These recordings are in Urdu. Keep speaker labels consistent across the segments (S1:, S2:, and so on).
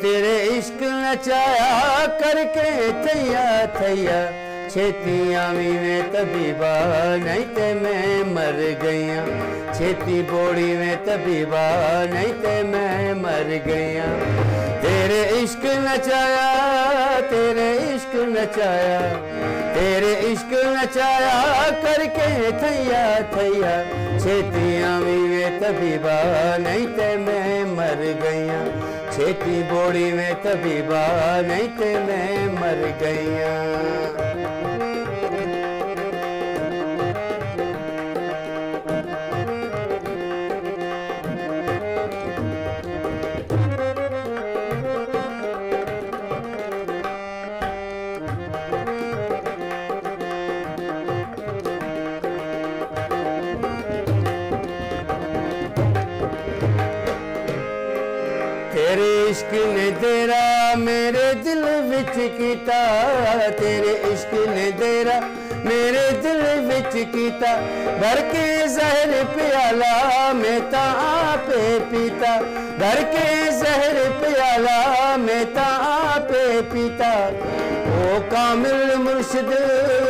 S1: تیرے عشق نچایا کر کے تھیا تھیا۔ چھتی آمی میں طبیبہ، نہیں تے میں مر گیا چھتی بوڑی میں طبیبہ، نہیں تے میں مر گیا تیرے عشق نچایا، تیرے عشق نچایا۔ تیرے عشق نچایا کر کے تھیا تھیا چھتی آمی میں نہیں تے میں مر گیا چھتی بوڑی میں طبیبہ نہیں تے میں مر گیا تیرے عشق نے تیرا میرے دل وچ کیتا، تیرے عشق نے تیرا میرے دل وچ کیتا۔ بھر کے زہر پیالہ میں تا آپے پیتا۔ بھر کے زہر پیالہ میں تا آپے پیتا۔ او کامل مرشد،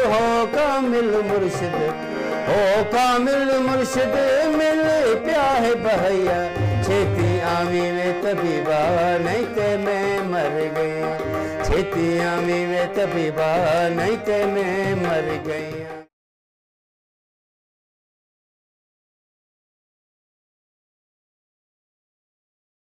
S1: ہو کامل مرشد او کامل مرشد، مل پیاہ بہیا، چھتی آمی میں طبیبہ نہیں تے میں مر گیا چھتی آمی میں طبیبہ نہیں تے میں مر گیا